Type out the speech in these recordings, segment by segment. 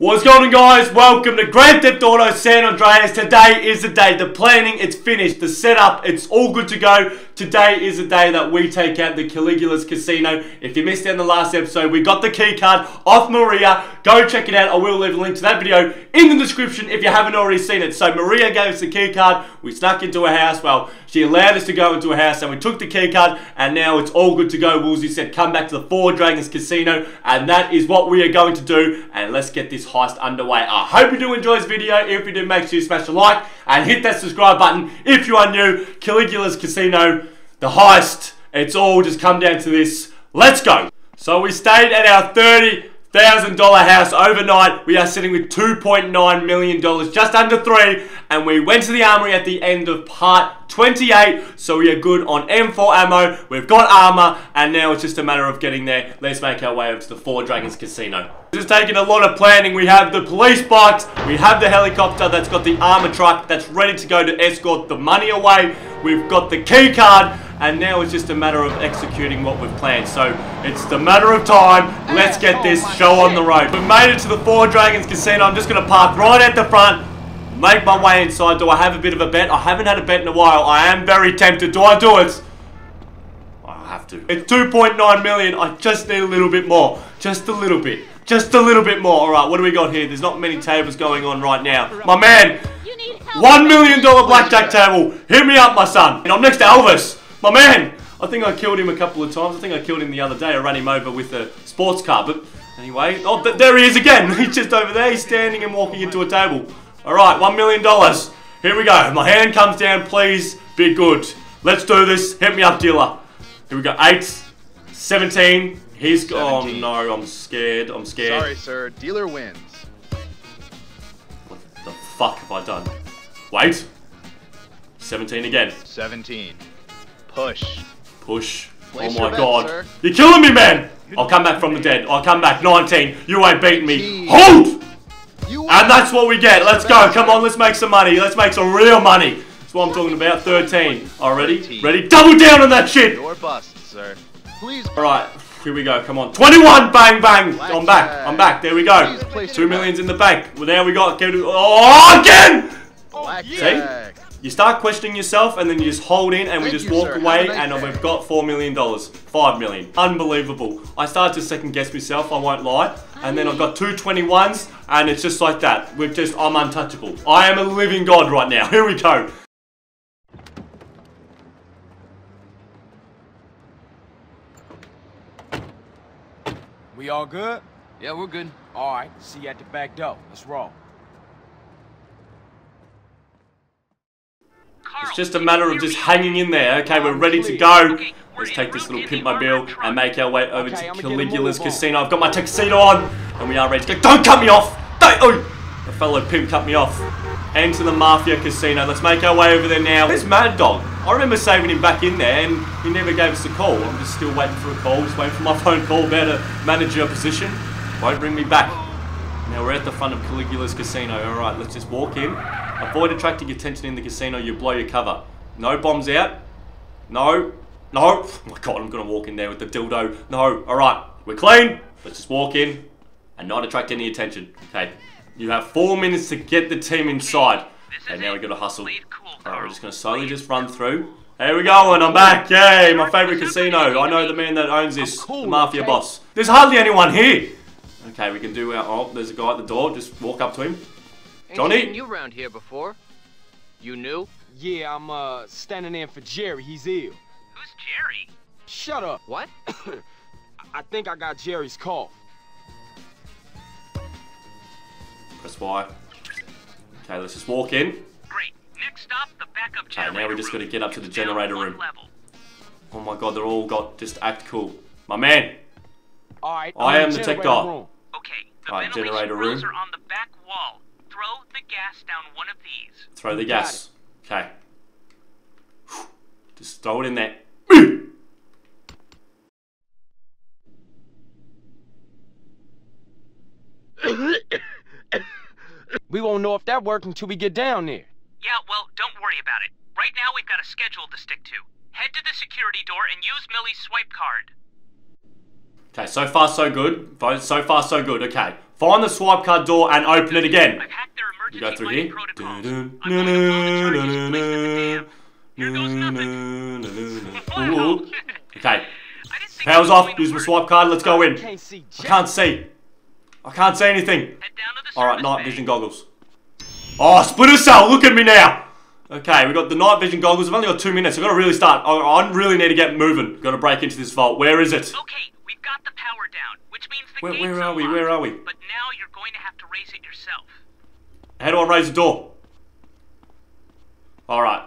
What's going on guys? Welcome to Grand Theft Auto San Andreas. Today is the day. The planning, it's finished. The setup, it's all good to go. Today is the day that we take out the Caligula's Casino. If you missed in the last episode, we got the key card off Maria. Go check it out. I will leave a link to that video in the description if you haven't already seen it. So Maria gave us the key card. We snuck into a house. Well, she allowed us to go into a house and we took the key card and now it's all good to go. Woozie said come back to the Four Dragons Casino and that is what we are going to do. And let's get this heist underway. I hope you do enjoy this video. If you do, make sure you smash the like and hit that subscribe button. If you are new, Caligula's Casino, the heist, it's all just come down to this. Let's go. So we stayed at our 30 thousand dollar house overnight. We are sitting with $2.9 million, just under three, and we went to the armory at the end of part 28, so we are good on M4 ammo, we've got armor, and now it's just a matter of getting there. Let's make our way over to the Four Dragons Casino. This is taking a lot of planning. We have the police box, we have the helicopter that's got the armor truck that's ready to go to escort the money away. We've got the key card, and now it's just a matter of executing what we've planned. So it's the matter of time. Let's get this show on the road. We've made it to the Four Dragons Casino. I'm just going to park right at the front, make my way inside. Do I have a bit of a bet? I haven't had a bet in a while. I am very tempted. Do I do it? I have to. It's 2.9 million. I just need a little bit more. Just a little bit. Just a little bit more. All right, what do we got here? There's not many tables going on right now. My man, $1 million blackjack table. Hit me up, my son. And I'm next to Elvis. My man! I think I killed him a couple of times. I think I killed him the other day. I ran him over with a sports car. But anyway, oh, th there he is again. He's just over there. He's standing and walking into a table. All right, $1 million. Here we go. My hand comes down. Please be good. Let's do this. Hit me up, dealer. Here we go. 8, 17. He's gone. Oh, no, I'm scared. I'm scared. Sorry, sir. Dealer wins. What the fuck have I done? Wait. 17 again. 17. Push. Push. Place oh my god. Bet, You're killing me, man! I'll come back from the dead. I'll come back. 19. You ain't beating me. Hold! And that's what we get. Let's go. Come on, let's make some money. Let's make some real money. That's what I'm talking about. 13. Already? Ready? Double down on that shit! Your bust, sir. Please. Alright. Here we go. Come on. 21. Bang, bang. I'm back. I'm back. There we go. Two millions in the bank. Well, there we go. Oh, again! See? You start questioning yourself and then you just hold in and Thank we just you, walk sir. away and day. we've got $4 million. 5 million. Unbelievable. I started to second guess myself, I won't lie. And then I've got two 21s and it's just like that. We've just, I'm untouchable. I am a living god right now. Here we go. We all good? Yeah, we're good. All right, see you at the back door. Let's roll. It's just a matter of just hanging in there. Okay, we're ready to go. Let's take this little pimp mobile and make our way over to Caligula's casino. I've got my tuxedo on and we are ready to go. Don't cut me off! Don't! Oh! The fellow pimp cut me off. Enter the Mafia Casino. Let's make our way over there now. Where's Madd Dogg? I remember saving him back in there and he never gave us a call. I'm just still waiting for a call. Just waiting for my phone call about to manage your position. Won't bring me back. Now we're at the front of Caligula's Casino. Alright, let's just walk in. Avoid attracting attention in the casino, you blow your cover. No bombs out. No. No. Oh my god, I'm gonna walk in there with the dildo. No. Alright, we're clean. Let's just walk in and not attract any attention. Okay. You have four minutes to get the team inside. Okay, now we gotta hustle. Alright, we're just gonna slowly just run through. Here we go, and I'm back. Yay, my favourite casino. I know the man that owns this, the mafia boss. There's hardly anyone here. Okay, we can do our... Oh, there's a guy at the door. Just walk up to him. Johnny? Ain't you around here before. You new? Yeah, I'm uh standing in for Jerry. He's ill. Who's Jerry? Shut up. What? I think I got Jerry's cough. Press Y. Okay, let's just walk in. Great. Next stop, the backup Okay, now we just got to get up to the generator room. Level. Oh my god, they're all got just act cool. My man. All right. I am the tech guy. Okay. The all right, generator room. are on the back wall. Throw the gas down one of these. Throw the gas. Okay. Just throw it in there. we won't know if that worked until we get down there. Yeah, well, don't worry about it. Right now we've got a schedule to stick to. Head to the security door and use Millie's swipe card. Okay, so far so good. So far so good. Okay, Find the swipe card door and open it again. I've hacked their You go through here. protocols. Dun-dun. I'm going to call the charges and place the dam. Here goes nothing. Ooh, ooh. Okay, I powers off. Use my swipe card. Let's go in. I can't see. I can't see anything. Head down to the All right, night vision goggles. Oh, Splinter Cell, look at me now. Okay, we got the night vision goggles. I've only got two minutes. I've got to really start. I, I really need to get moving. Got to break into this vault. Where is it? Okay, we've got the power down, which means the Where- gate's where are we? Where are we? But now you're going to have to raise it yourself. How do I raise the door? All right.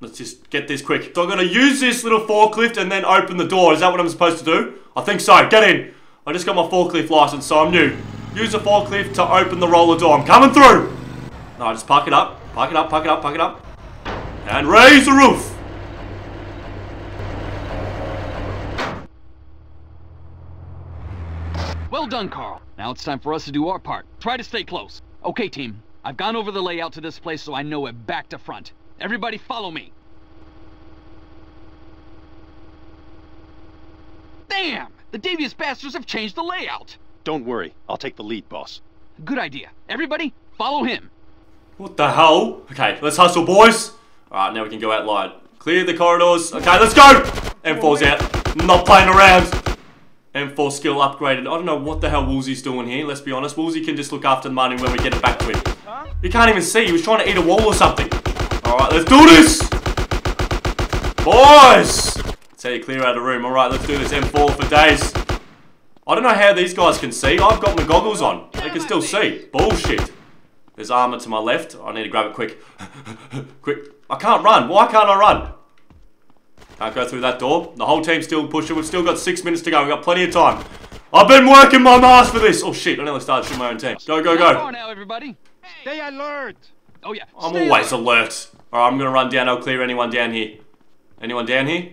Let's just get this quick. So I'm going to use this little forklift and then open the door. Is that what I'm supposed to do? I think so. Get in. I just got my forklift license, so I'm new. Use the forklift to open the roller door. I'm coming through. No, just park it up. Park it up, park it up, park it up. And raise the roof. Well done, Carl. Now it's time for us to do our part. Try to stay close. Okay, team. I've gone over the layout to this place so I know it back to front. Everybody follow me. Damn! The devious bastards have changed the layout. Don't worry, I'll take the lead, boss. Good idea. Everybody, follow him. What the hell? Okay, let's hustle, boys. Alright, now we can go out light. Clear the corridors. Okay, let's go! M4's out. Not playing around. M4 skill upgraded. I don't know what the hell Woozie's doing here, let's be honest. Woozie can just look after the money when we get it back to him. You can't even see. He was trying to eat a wall or something. Alright, let's do this! Boys! That's how you clear out a room. Alright, let's do this M4 for days. I don't know how these guys can see. I've got my goggles on. They can still see. Bullshit. There's armor to my left. I need to grab it quick. quick. I can't run. Why can't I run? Can't go through that door. The whole team's still pushing. We've still got six minutes to go. We've got plenty of time. I've been working my ass for this. Oh shit, I nearly started shooting my own team. Go, go, Not go. far now, everybody. Stay alert! Oh yeah. I'm stay always alert. alert. Alright, I'm gonna run down. I'll clear anyone down here. Anyone down here?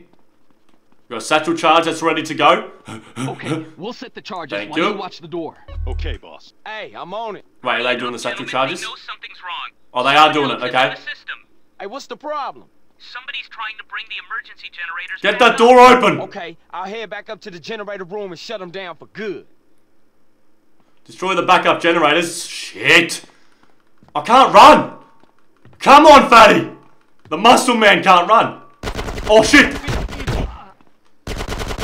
Got a satchel charge that's ready to go. Okay, we'll set the charges Thank while you. you watch the door. Okay, boss. Hey, I'm on it. Wait, are they doing the satchel Gentlemen, charges? They know something's wrong. Oh, they are Somebody doing else it, is okay. in the system. Hey, what's the problem? Somebody's trying to bring the emergency generators Get that door open! Okay, I'll head back up to the generator room and shut them down for good. Destroy the backup generators. Shit. I can't run. Come on, fatty. The muscle man can't run. Oh, shit.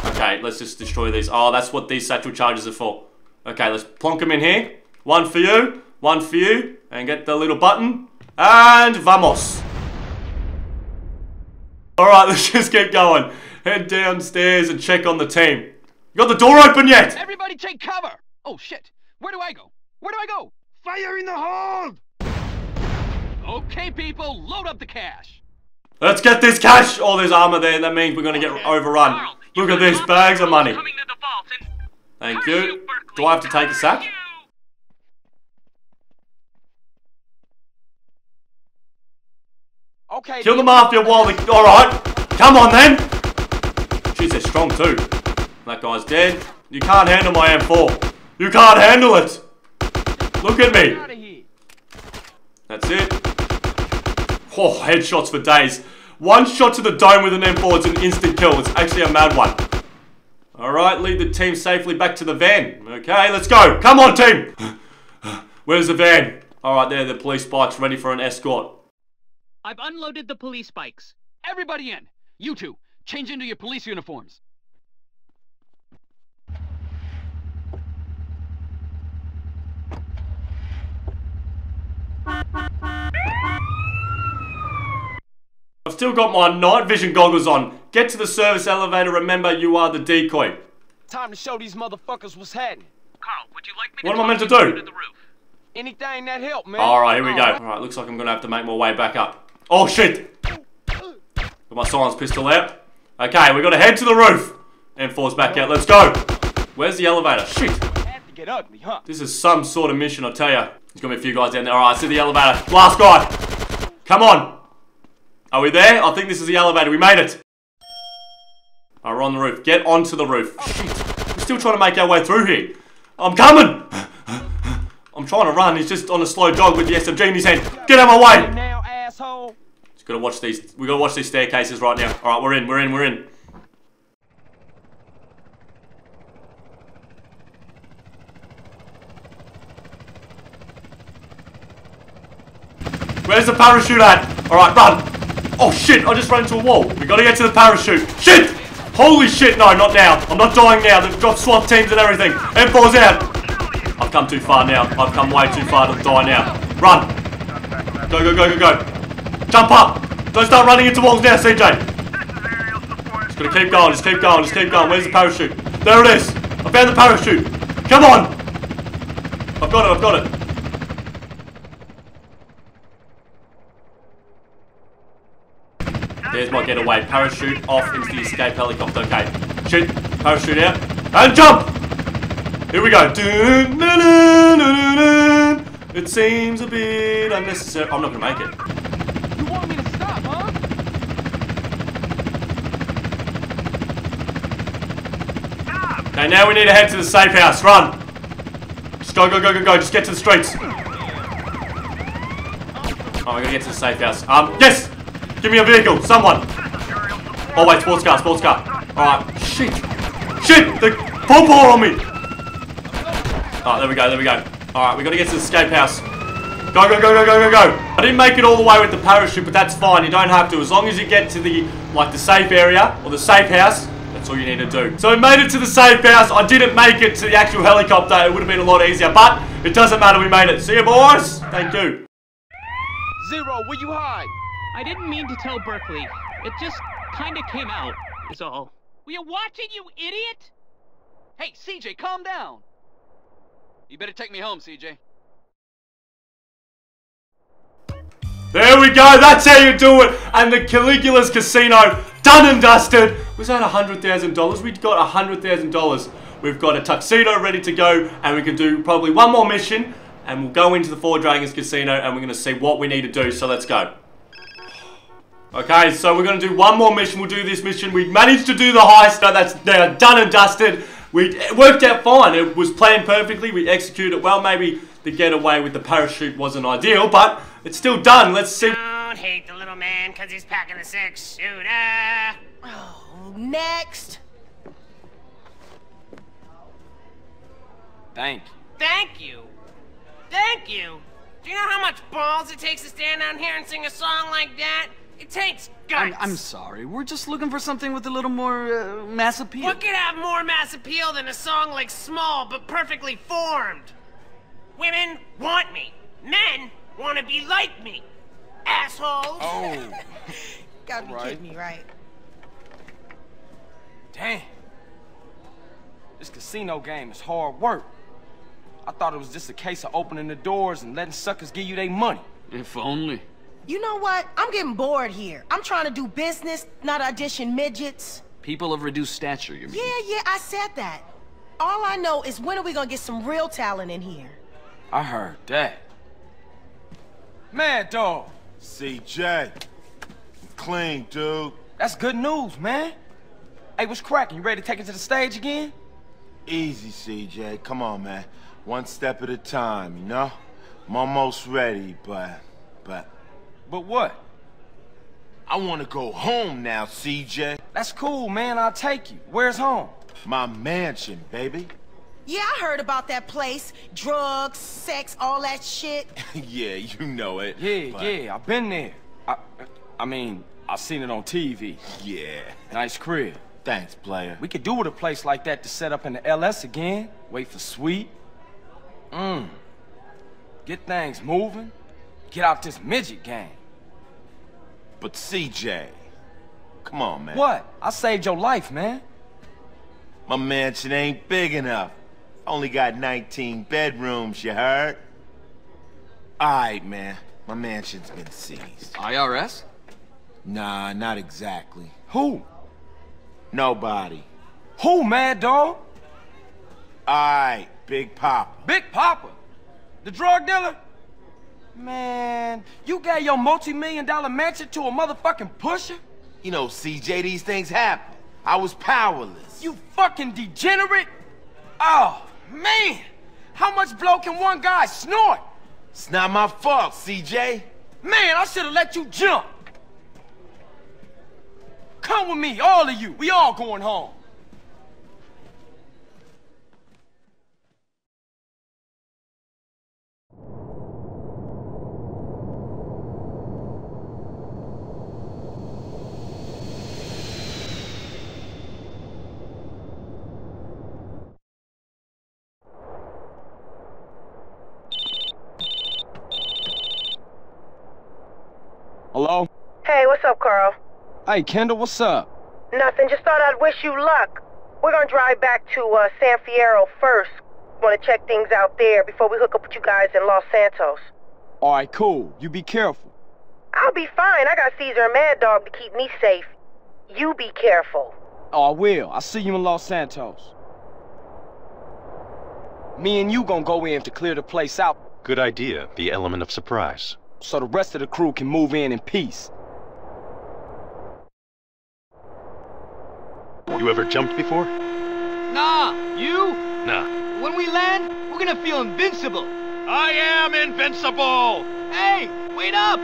Okay, let's just destroy these. Oh, that's what these satchel charges are for. Okay, let's plonk them in here. One for you, one for you, and get the little button. And vamos. Alright, let's just keep going. Head downstairs and check on the team. You got the door open yet? Everybody take cover! Oh shit! Where do I go? Where do I go? Fire in the hold! Okay, people, load up the cash. Let's get this cash! Oh, there's armor there. That means we're gonna get overrun. Carl, Look at got this, bags of money. Coming to the vault and Thank curse you. Do I have to take a Curse sack? Okay. Kill the then. mafia while the. Alright. Come on then! Jeez, they're strong too. That guy's dead. You can't handle my M4. You can't handle it! Look at me! That's it. Oh, headshots for days. One shot to the dome with an M4, it's an instant kill. It's actually a mad one. Alright, lead the team safely back to the van. Okay, let's go. Come on, team! Where's the van? Alright, there, the police bike's ready for an escort. I've unloaded the police bikes. Everybody in! You two, change into your police uniforms. I've still got my night vision goggles on. Get to the service elevator, remember you are the decoy. Time to show these motherfuckers what's happening. Carl, would you like me What to am I meant to do? To the roof? Anything that help, man. Alright, here we go. Oh. Alright. Alright, looks like I'm gonna have to make my way back up. Oh shit! Got my silence pistol out. Okay, we gotta head to the roof. M4's back out, let's go! Where's the elevator? Shit! Get ugly, huh? This is some sort of mission, I tell ya. There's gonna be a few guys down there. Alright, I see the elevator. Last guy! Come on! Are we there? I think this is the elevator. We made it! Alright, we're on the roof. Get onto the roof. Oh, shit! We're still trying to make our way through here. I'm coming! I'm trying to run. He's just on a slow jog with the SMG in his hand. Get out of my way! asshole. Just gotta watch these. We gotta watch these staircases right now. All right, we're in. We're in. We're in. Where's the parachute at? All right, run. Oh shit! I just ran into a wall. We gotta get to the parachute. Shit! Holy shit! No, not now. I'm not dying now. They've got SWAT teams and everything. M4's out. I've come too far now. I've come way too far to die now. Run. Go, go, go, go, go. Jump up. Don't start running into walls now, CJ. Just gonna keep going, just keep going, just keep going. Where's the parachute? There it is. I found the parachute. Come on. I've got it, I've got it. There's my getaway. Parachute off into the escape helicopter. Okay. Shoot. Parachute out. And jump! Here we go. It seems a bit unnecessary. I'm not gonna make it. You want me to stop, huh? Okay, now we need to head to the safe house. Run! Just go, go, go, go, go. Just get to the streets. Oh, I gotta get to the safe house. Um, yes! Give me a vehicle. Someone. Oh, wait. Sports car, sports car. Alright. Shit. Shit! The pull ball on me! Alright, there we go, there we go. Alright, we gotta get to the escape house. Go, go, go, go, go, go, go. I didn't make it all the way with the parachute, but that's fine. You don't have to. As long as you get to the, like, the safe area or the safe house, that's all you need to do. So we made it to the safe house. I didn't make it to the actual helicopter. It would have been a lot easier, but it doesn't matter. We made it. See you, boys. Thank you. Zero, where you hide? I didn't mean to tell Berkley. It just kinda came out, is all. Were you watching, you idiot? Hey, CJ, calm down. You better take me home, CJ. There we go. That's how you do it. And the Caligula's Casino, done and dusted. Was that $100,000? We got $100,000. We've got a tuxedo ready to go. And we can do probably one more mission. And we'll go into the Four Dragons Casino. And we're going to see what we need to do. So let's go. Okay, so we're going to do one more mission. We'll do this mission. We managed to do the heist. So that's now done and dusted. We, it worked out fine. It was planned perfectly. We executed well. Maybe the getaway with the parachute wasn't ideal, but it's still done. Let's see. Don't hate the little man because he's packing a six shooter. Oh, next. Thank you. Thank you. Thank you. Do you know how much balls it takes to stand down here and sing a song like that? It takes guts. I'm, I'm sorry. We're just looking for something with a little more uh, mass appeal. What could have more mass appeal than a song like Small but perfectly formed? Women want me. Men want to be like me. Assholes. Oh, Gotta be Right. kidding me, right? damn. This casino game is hard work. I thought it was just a case of opening the doors and letting suckers give you their money. If only. You know what? I'm getting bored here. I'm trying to do business, not audition midgets. People of reduced stature, you mean? Yeah, yeah, I said that. All I know is when are we gonna get some real talent in here? I heard that. Madd Dogg, CJ. Clean, dude. that's good news, man. Hey, what's cracking? You ready to take it to the stage again? Easy, CJ. Come on, man. One step at a time, you know? I'm almost ready, but... But... But what? I want to go home now, CJ. That's cool, man. I'll take you. Where's home? My mansion, baby. Yeah, I heard about that place. Drugs, sex, all that shit. yeah, you know it. Yeah, but- yeah, I've been there. I, I mean, I've seen it on TV. Yeah. Nice crib. Thanks, player. We could do with a place like that to set up in the LS again. Wait for Sweet. Mmm. Get things moving. Get out this midget game. But CJ... Come on, man. What? I saved your life, man. My mansion ain't big enough. Only got 19 bedrooms, you heard? Alright, man. My mansion's been seized. IRS? Nah, not exactly. Who? Nobody. Who, Madd Dogg? Alright, Big Poppa. Big Poppa. The drug dealer? Man, you gave your multi-million dollar mansion to a motherfucking pusher? You know, CJ, these things happen. I was powerless. You fucking degenerate? Oh, man. How much blow can one guy snort? It's not my fault, CJ. Man, I should have let you jump. Come with me, all of you. We all going home. Hello? Hey, what's up, Carl? Hey, Kendl, what's up? Nothing, just thought I'd wish you luck. We're gonna drive back to uh, San Fierro first. Wanna check things out there before we hook up with you guys in Los Santos. Alright, cool. You be careful. I'll be fine. I got Caesar and Madd Dogg to keep me safe. You be careful. Oh, I will. I'll see you in Los Santos. Me and you gonna go in to clear the place out Good idea. The element of surprise. so the rest of the crew can move in in peace. You ever jumped before? Nah, you? Nah. When we land, we're gonna feel invincible. I am invincible! Hey, wait up!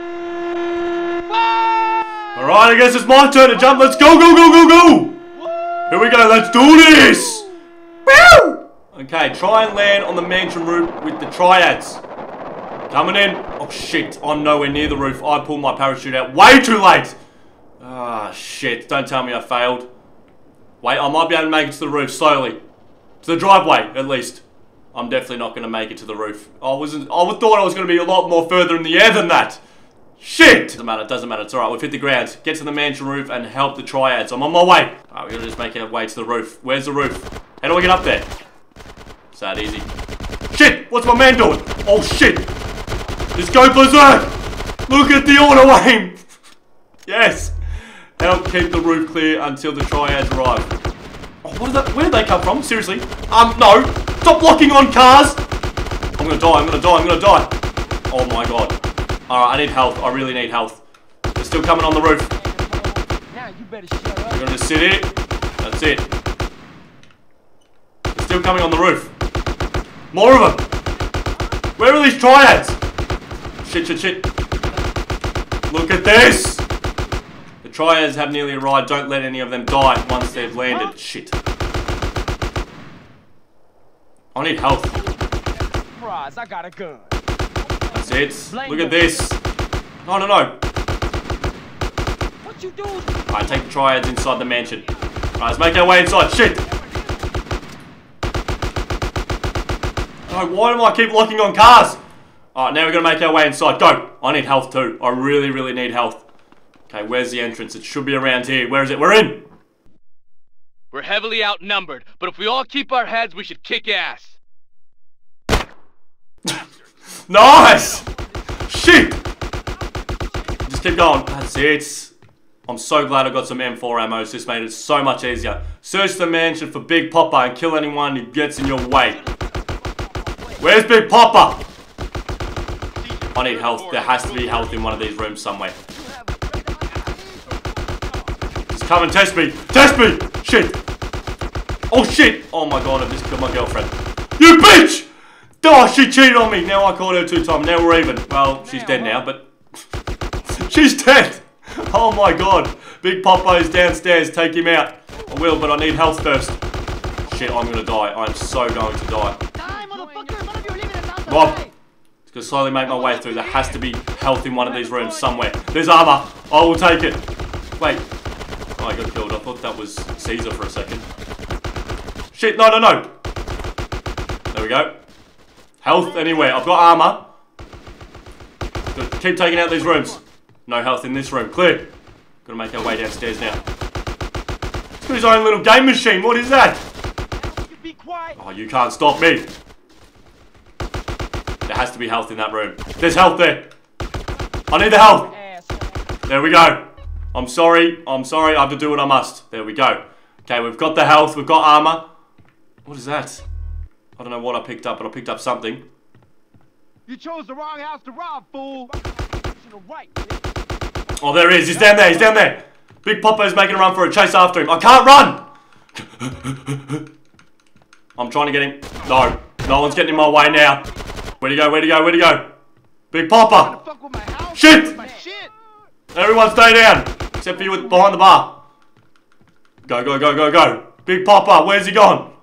Alright, I guess it's my turn to jump. Let's go, go, go, go, go! Here we go, let's do this! Woo! Okay, try and land on the mansion roof with the triads. Coming in. Oh shit, I'm nowhere near the roof. I pulled my parachute out way too late. Ah, shit. Don't tell me I failed. Wait, I might be able to make it to the roof slowly. To the driveway, at least. I'm definitely not going to make it to the roof. I wasn't. I thought I was going to be a lot more further in the air than that. Shit! Doesn't matter, doesn't matter. It's alright, we've hit the ground. Get to the mansion roof and help the triads. I'm on my way. Alright, we're gonna just make our way to the roof. Where's the roof? How do I get up there? It's that easy. Shit! What's my man doing? Oh shit! Just go berserk! Look at the auto aim! yes! Help keep the roof clear until the triads arrive. Oh, what they, where did they come from? Seriously? Um, no! Stop locking on cars! I'm gonna die, I'm gonna die, I'm gonna die. Oh my god. Alright, I need health. I really need health. They're still coming on the roof. Now you better shut up. We're gonna just sit here. That's it. They're still coming on the roof. More of them. Where are these triads? Shit, shit, shit. Look at this. Triads have nearly arrived. Don't let any of them die once they've landed. Shit. I need health. Surprise, I got a gun. That's it. Look at this. No, no, no. What you doing? Alright, take the triads inside the mansion. Alright, let's make our way inside. Shit! No, why do I keep locking on cars? Alright, now we're gonna make our way inside. Go! I need health too. I really, really need health. Okay, where's the entrance? It should be around here. Where is it? We're in! We're heavily outnumbered, but if we all keep our heads, we should kick ass. Nice! Shit! Just keep going. That's it. I'm so glad I got some M4 ammo. This made it so much easier. Search the mansion for Big Poppa and kill anyone who gets in your way. Where's Big Poppa? I need health. There has to be health in one of these rooms somewhere. Come and test me. Test me! Shit! Oh shit! Oh my god, I just killed my girlfriend. You bitch! Oh, she cheated on me. Now I called her two times. Now we're even. Well, she's dead now, but she's dead. Oh my god. Big Popo's downstairs. Take him out. I will, but I need health first. Shit, I'm gonna die. I'm so going to die. Rob. Just gonna slowly make my way through. There has to be health in one of these rooms somewhere. There's armor. I will take it. Wait. Oh, I got killed. I thought that was Caesar for a second. Shit, no, no, no. There we go. Health anywhere. I've got armor. Keep taking out these rooms. No health in this room. Clear. Gotta make our way downstairs now. He's got his own little game machine. What is that? Oh, you can't stop me. There has to be health in that room. There's health there. I need the health. There we go. I'm sorry. I'm sorry. I have to do what I must. There we go. Okay, we've got the health. We've got armor. What is that? I don't know what I picked up, but I picked up something. You chose the wrong house to rob, fool! To the right. Oh, there he is. He's down there. He's down there. Big Popo's making a run for it. Chase after him. I can't run. I'm trying to get him. No. No one's getting in my way now. Where'd he go? Where'd he go? Where'd he go? Big Poppa. Fuck with my house! Shit. Shit! Everyone stay down. Except for you with behind the bar. Go, go, go, go, go. Big Poppa. Where's he gone?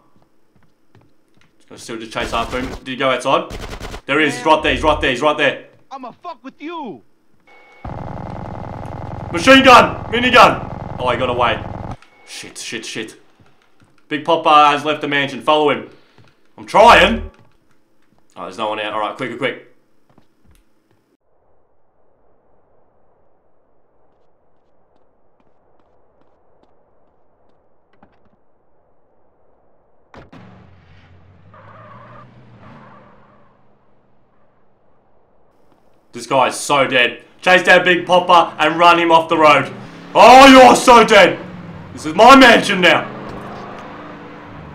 Still just chase after him. Did he go outside? There he is. He's right there. He's right there. He's right there. I'ma fuck with you! Machine gun! Minigun! Oh, he got away. Shit, shit, shit. Big Poppa has left the mansion. Follow him. I'm trying. Oh, there's no one out. Alright, quick, quick. This guy is so dead. Chase down Big Poppa and run him off the road. Oh, you're so dead. This is my mansion now.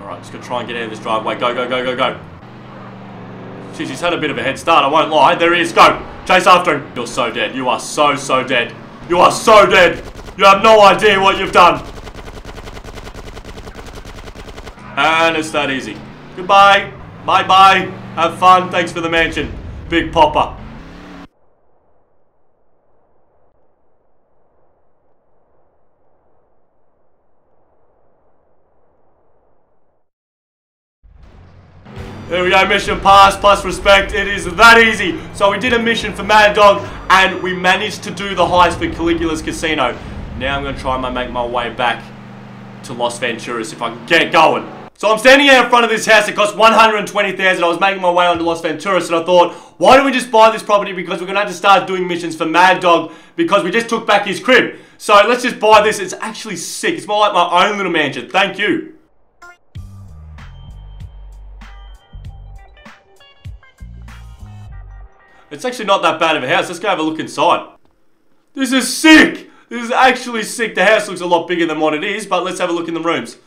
Alright, just gonna try and get out of this driveway. Go, go, go, go, go. Jeez, he's had a bit of a head start, I won't lie. There he is, go. Chase after him. You're so dead. You are so, so dead. You are so dead. You have no idea what you've done. And it's that easy. Goodbye. Bye-bye. Have fun. Thanks for the mansion. Big Poppa. There we go, mission pass plus respect. It is that easy. So we did a mission for Madd Dogg and we managed to do the heist for Caligula's Casino. Now I'm going to try and make my way back to Los Venturas if I can get going. So I'm standing here in front of this house. It cost 120000 I was making my way onto Los Venturas and I thought, why don't we just buy this property because we're going to have to start doing missions for Madd Dogg because we just took back his crib. So let's just buy this. It's actually sick. It's more like my own little mansion. Thank you. It's actually not that bad of a house. Let's go have a look inside. This is sick! This is actually sick. The house looks a lot bigger than what it is, but let's have a look in the rooms.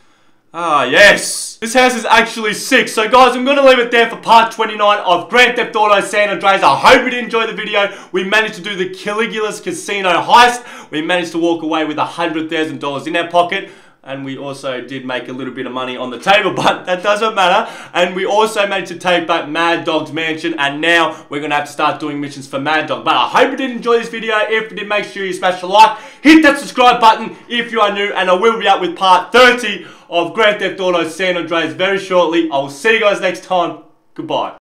Ah, yes. This house is actually sick. So, guys, I'm going to leave it there for part 29 of Grand Theft Auto San Andreas. I hope you did enjoy the video. We managed to do the Caligula's Casino heist. We managed to walk away with $100,000 in our pocket and we also did make a little bit of money on the table, but that doesn't matter. And we also managed to take back Madd Dogg's mansion, and now we're gonna have to start doing missions for Madd Dogg. But I hope you did enjoy this video. If you did, make sure you smash the like, hit that subscribe button if you are new, and I will be out with part 30 of Grand Theft Auto San Andreas very shortly. I will see you guys next time. Goodbye.